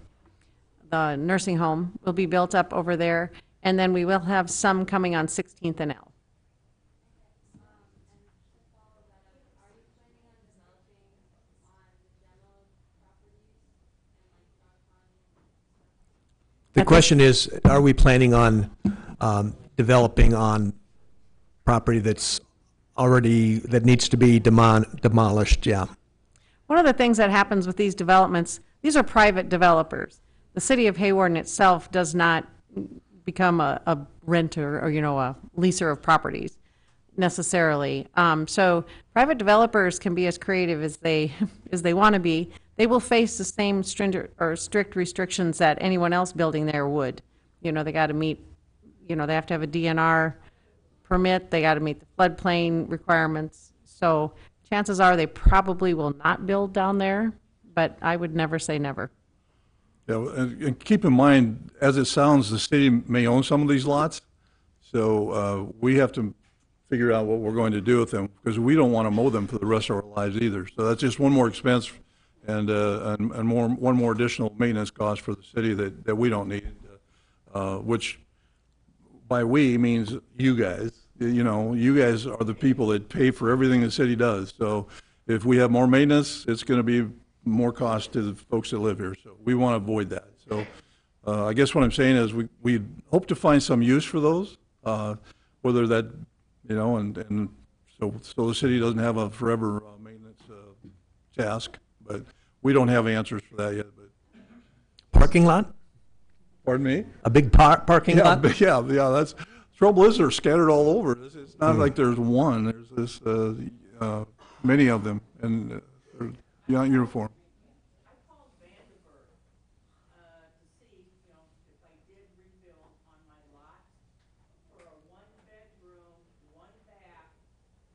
the nursing home will be built up over there. And then we will have some coming on 16th and L. The question is, are we planning on um, developing on property that's already, that needs to be demon- demolished? Yeah. One of the things that happens with these developments, these are private developers. The city of Hawarden itself does not become a, a renter or, you know, a leaser of properties necessarily. Um, so private developers can be as creative as they, as they want to be. They will face the same stringent or strict restrictions that anyone else building there would. You know, they got to meet, you know, they have to have a DNR permit, they got to meet the floodplain requirements. So chances are they probably will not build down there, but I would never say never. Yeah, and, and keep in mind, as it sounds, the city may own some of these lots, so uh, we have to figure out what we're going to do with them, because we don't want to mow them for the rest of our lives either. So that's just one more expense and, uh, and, and more, one more additional maintenance cost for the city that, that we don't need, uh, which by we means you guys. You know, you guys are the people that pay for everything the city does. So if we have more maintenance, it's going to be more cost to the folks that live here. So we want to avoid that. So uh, I guess what I'm saying is we, we hope to find some use for those, uh, whether that, you know, and, and so, so the city doesn't have a forever uh, maintenance uh, task. But we don't have answers for that yet. But Parking lot? Pardon me? A big par- parking Yeah, lot? yeah, yeah, that's, trouble is they're scattered all over. It's, it's not like there's one, there's this, uh, uh, many of them, and uh, they're not uniform. I called Vandenberg, uh, to see, you know, if I did rebuild on my lot for a one-bedroom, one bath,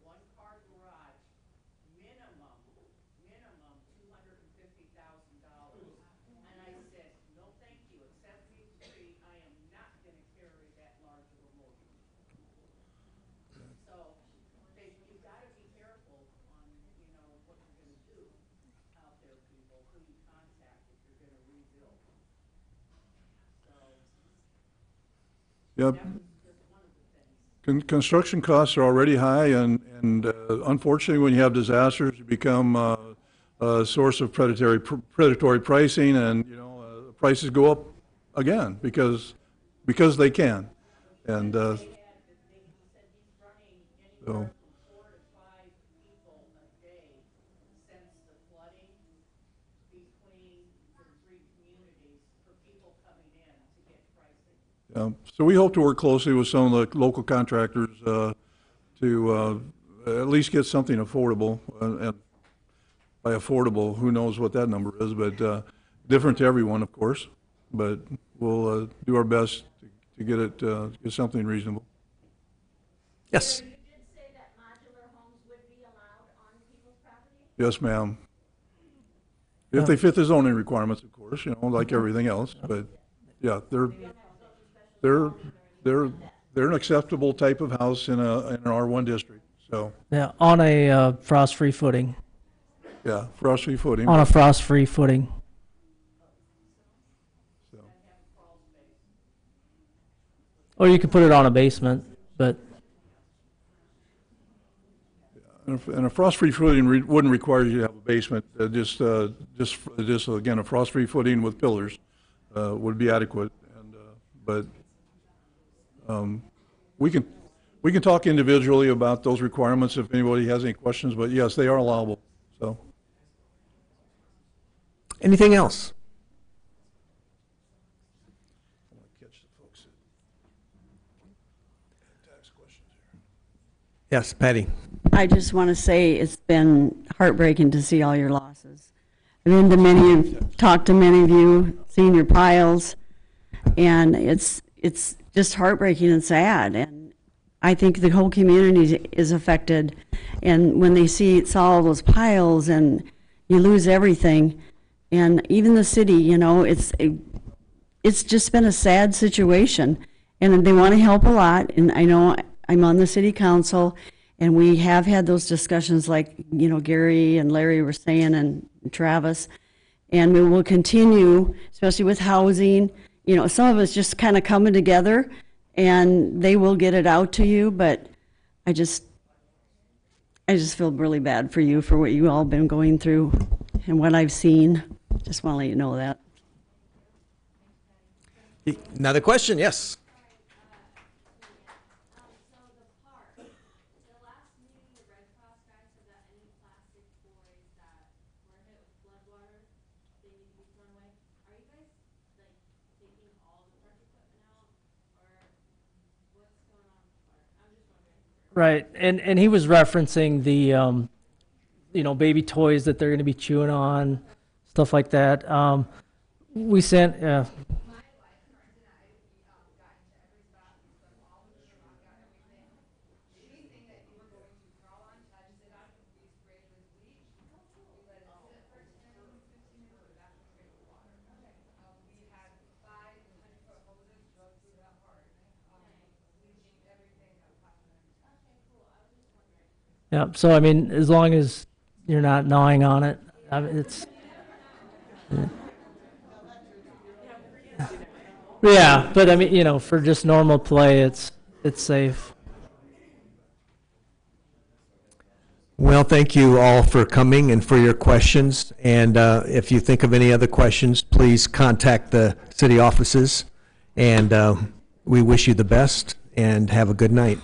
one-car garage, minimum, minimum two hundred and fifty thousand dollars. And I said, no, thank you, at seventy-three, I am not gonna carry that large of a mortgage. So, they, you gotta be careful on, you know, what you're gonna do out there, people, who you contact if you're gonna rebuild. So, Yep. that was just one of the things. Con- Construction costs are already high, and, and uh, unfortunately, when you have disasters, you become uh, a source of predatory, predatory pricing, and, you know, uh, prices go up again, because, because they can. And, uh, He said he's running so, anywhere from four to five people a day since the flooding between the three communities for people coming in to get pricing. yeah. so we hope to work closely with some of the local contractors uh, to uh, at least get something affordable, and and by affordable, who knows what that number is, but uh, different to everyone, of course, but we'll uh, do our best to- to get it, uh, get something reasonable. Yes. You did say that modular homes would be allowed on people's property? Yes, ma'am. If they fit the zoning requirements, of course, you know, like everything else, but, yeah, they're, they're, they're, they're an acceptable type of house in a, in an R1 district, so, Yeah, on a uh, frost-free footing. yeah, frost-free footing. On a frost-free footing. so. Or you could put it on a basement, but And a- and a frost-free footing re- wouldn't require you to have a basement, uh, just, uh, just, just, again, a frost-free footing with pillars uh, would be adequate, and, uh, but um, we can, we can talk individually about those requirements if anybody has any questions, but yes, they are allowable, so. Anything else? Yes, Patty. I just want to say it's been heartbreaking to see all your losses. I've been to many, of- talked to many of you, seen your piles, and it's, it's just heartbreaking and sad. And I think the whole community is affected. And when they see, saw all those piles and you lose everything, and even the city, you know, it's, it's just been a sad situation. And they want to help a lot, and I know I'm on the city council, and we have had those discussions like, you know, Gary and Larry were saying, and Travis. And we will continue, especially with housing, you know, some of it's just kind of coming together, and they will get it out to you, but I just, I just feel really bad for you for what you all been going through and what I've seen. Just want to let you know that. Another question? Yes. Um, so the park, the last meeting, the Red Cross guys said that any plastic toys that were hit with floodwater, they need to be thrown away. Are you guys, like, taking all the park equipment out, or what's going on with the park? I'm just wondering. Right, and, and he was referencing the, um, you know, baby toys that they're gonna be chewing on, stuff like that. Um, we sent, uh, yeah, so I mean, as long as you're not gnawing on it, I mean, it's. Yeah, but I mean, you know, for just normal play, it's, it's safe. Well, thank you all for coming and for your questions. And uh, if you think of any other questions, please contact the city offices. And uh, we wish you the best and have a good night.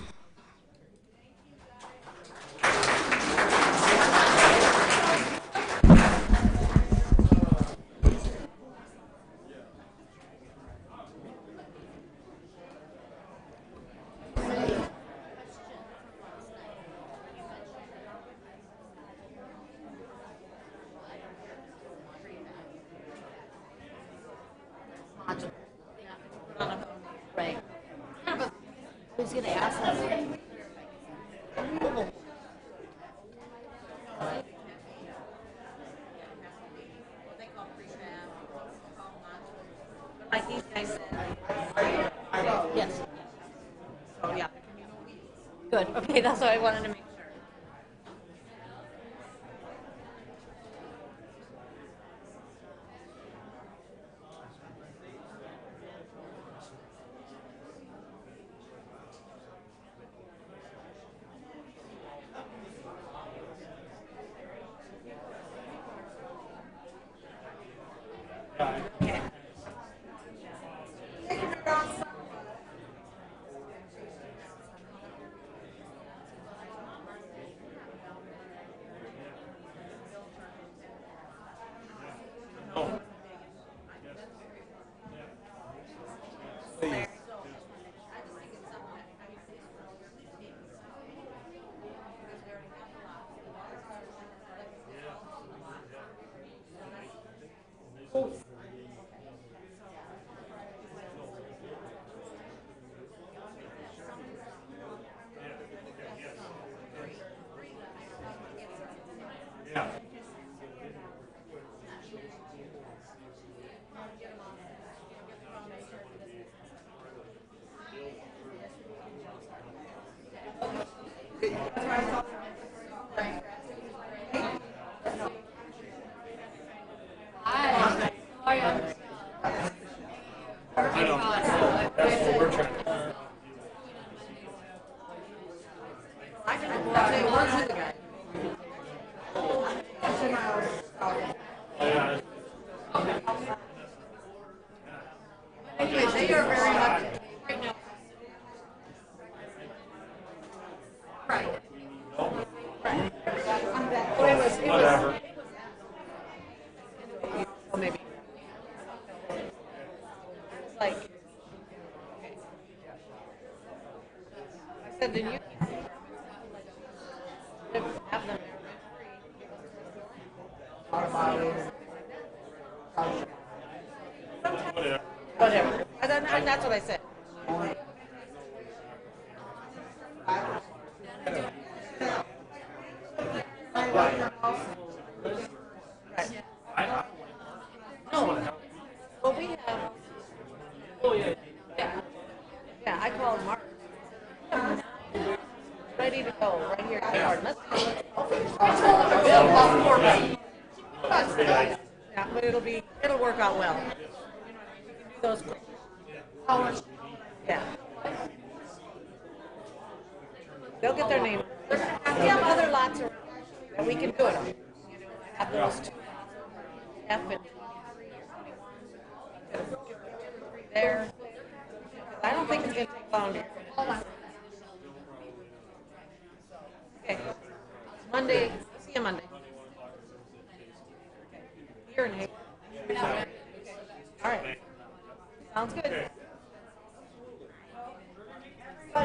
Said, then you. Have them Whatever. And that's what I said. Right. No. Well, we have. Yeah. Yeah, I called Mark. Ready to go, right here in the yard. Let's go. I told him to build all four of them. Yeah, but it'll be, it'll work out well. Those. How much? Yeah. They'll get their name. We have other lots around that we can do it on. Have those two. F and. there. I don't think it's gonna take long. Okay. Monday, see you Monday. Here in Hawarden. All right. Sounds good. Well,